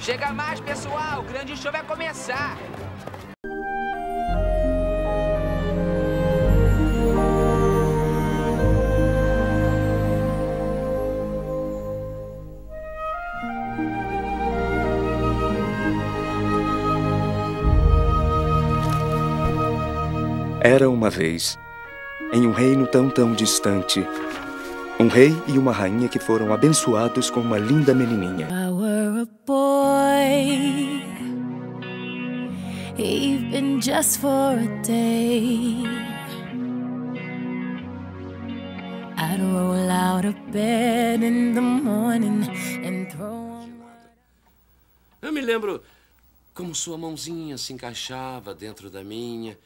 Chega mais, pessoal. O grande show vai começar. Era uma vez, em um reino tão tão distante, um rei e uma rainha que foram abençoados com uma linda menininha. I were a boy, even just for a day. I'd roll out of bed in the morning and throw Eu me lembro como sua mãozinha se encaixava dentro da minha,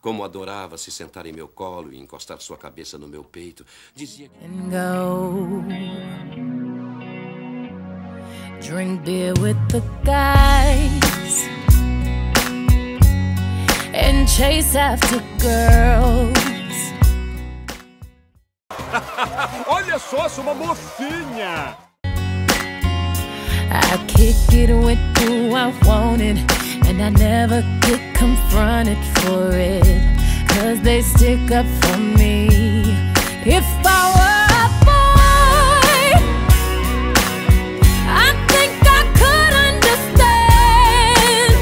como adorava se sentar em meu colo e encostar sua cabeça no meu peito. Dizia que and go. Drink beer with the guys and chase after girls. Olha só, sou uma mocinha! I kick it with who I wanted, and I never get confronted for it. Cause they stick up for me. If I were a boy, I think I could understand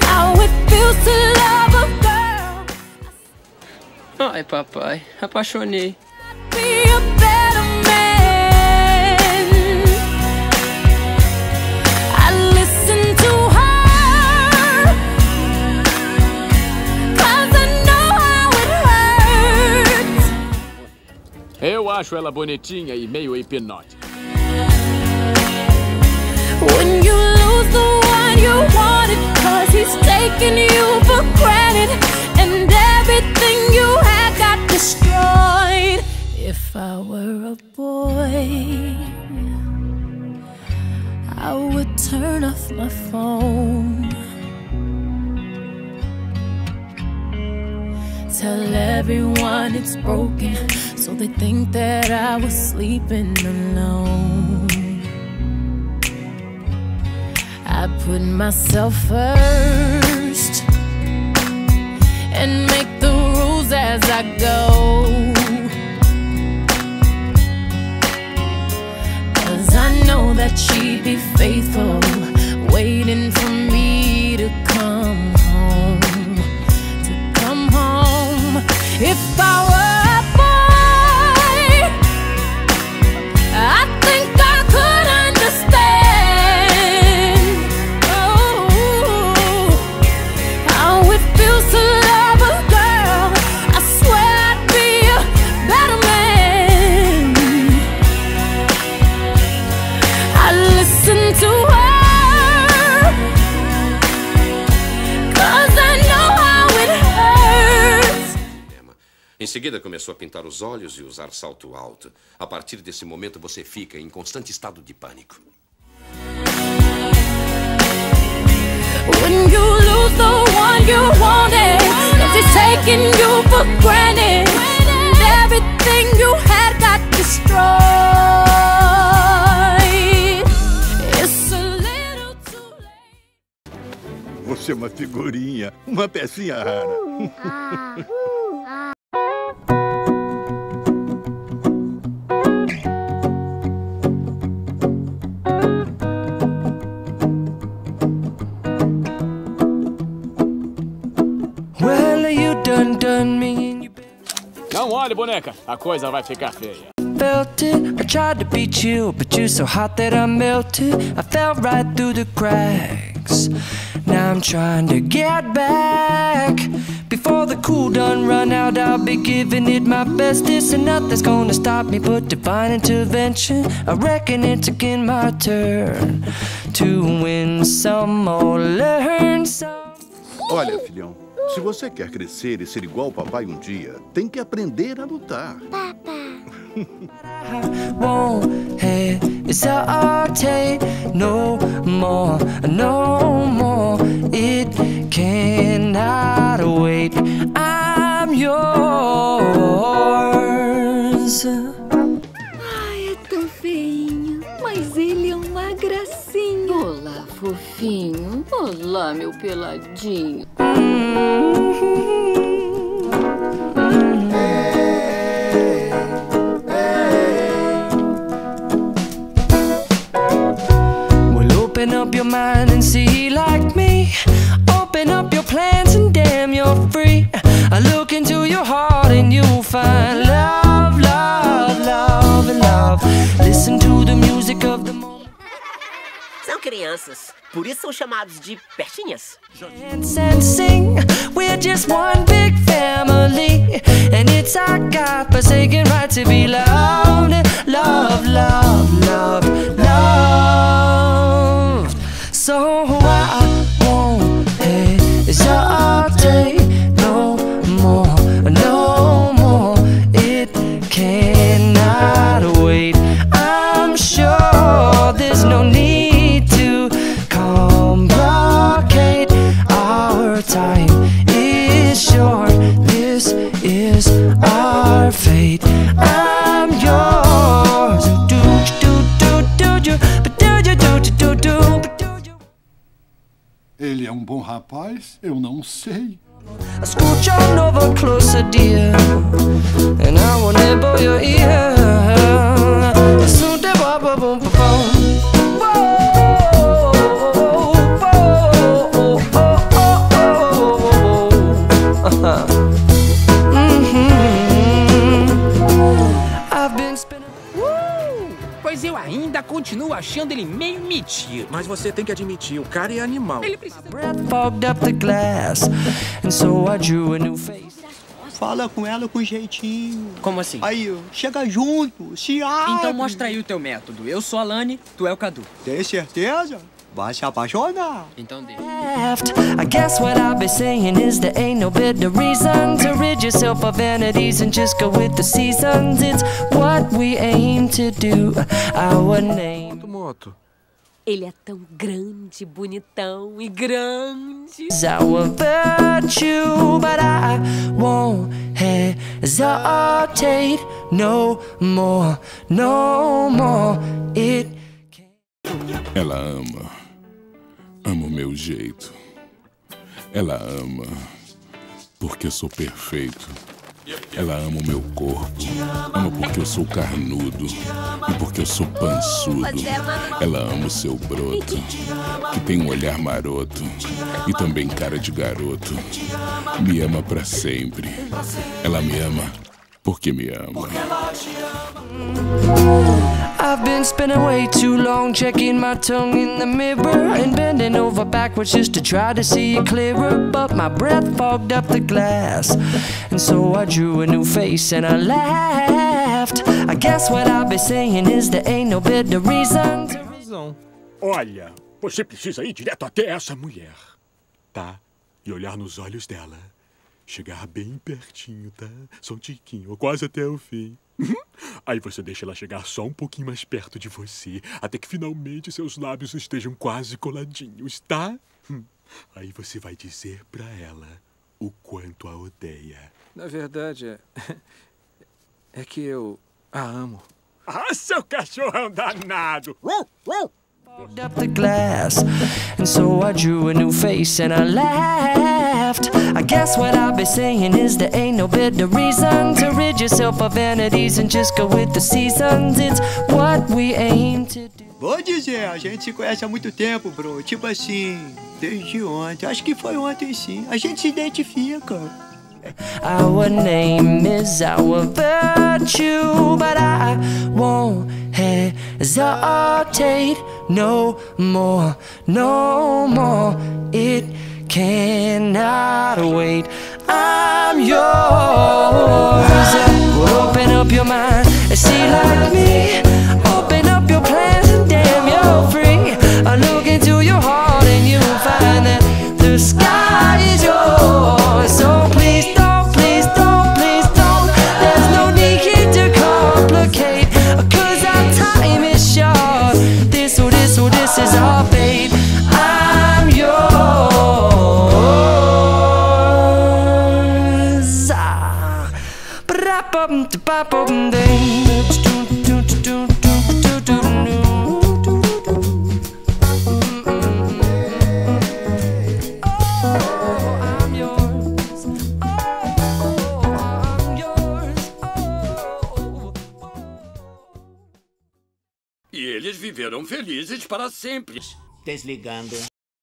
oh how it feels to love a girl. Ai, papai, apaixonei. Acho ela bonitinha e meio hipnótica. When you lose the one you wanted, cause he's taking you for granted, and everything you had got destroyed. If I were a boy, I would turn off my phone. Tell everyone it's broken, so they think that I was sleeping alone. I put myself first and make the rules as I go. Cause I know that she'd be faithful, waiting for me seguida começou a pintar os olhos e usar salto alto. A partir desse momento você fica em constante estado de pânico. When you lose the one you wanted, cause taking you for granted, and everything you had got destroyed. It's a little too late. Você é uma figurinha, uma pecinha rara. You Não olhe, boneca, a coisa vai ficar feia. felt it. I tried to beat you, but you're so hot that I melted. I fell right through the cracks. Now I'm trying to get back. Before the cool done run out, I'll be giving it my best. This and nothing's gonna stop me but divine intervention. I reckon it's again my turn to win some or learn some. Olha, filhão, se você quer crescer e ser igual ao papai um dia, tem que aprender a lutar. won't hesitate no more, no lá, meu peladinho. Crianças, por isso são chamados de pertinhas. We're time is short. This is our fate. I'm yours. Do do do do do, do do do do do. Ele é um bom rapaz? Eu não sei. Scooch on over closer, dear, Pois eu ainda continuo achando ele meio metido. Mas você tem que admitir, o cara é animal. Ele precisa. fogged up the glass, and so I drew a new face. Fala com ela com jeitinho. Como assim? Aí, chega junto, se abre. Então mostra aí o teu método. Eu sou a Lani, tu é o Cadu. Tem certeza? Vai se apaixonar. Então deixa. left. I guess what I'll be saying is there ain't no better reason to rid yourself of vanities and just go with the seasons. It's what we aim to do. Our name Moto. Ele é tão grande, bonitão e grande. our virtue, but I won't hesitate no more, no more. It Ela ama. Ama o meu jeito. Ela ama porque eu sou perfeito. Ela ama o meu corpo. Ama porque eu sou carnudo. E porque eu sou pançudo. Ela ama o seu broto. Que tem um olhar maroto. E também cara de garoto. Me ama pra sempre. Ela me ama porque me ama. I've been spending way too long checking my tongue in the mirror and bending over backwards just to try to see it clearer. But my breath fogged up the glass, and so I drew a new face and I laughed. I guess what I'll be saying is there ain't no better reason. To Olha, você precisa ir direto até essa mulher, tá? E olhar nos olhos dela. Chegar bem pertinho, tá? Só um tiquinho, quase até o fim. Aí você deixa ela chegar só um pouquinho mais perto de você, até que finalmente seus lábios estejam quase coladinhos, tá? Hum. Aí você vai dizer pra ela o quanto a odeia. Na verdade, é. É que eu a amo. Ah, seu cachorrão danado! Up the glass, and so I drew a new face and I laughed. I guess what I'll be saying is there ain't no better reason to rid yourself of vanities and just go with the seasons. It's what we aim to do. Vou dizer, a gente se conhece há muito tempo, bro. Tipo assim, desde ontem. Acho que foi ontem sim. A gente se identifica. Our name is our virtue, but I won't hesitate no more, no more. It cannot wait. I'm yours. Well, open up your mind and see like me. Felizes para sempre. Desligando.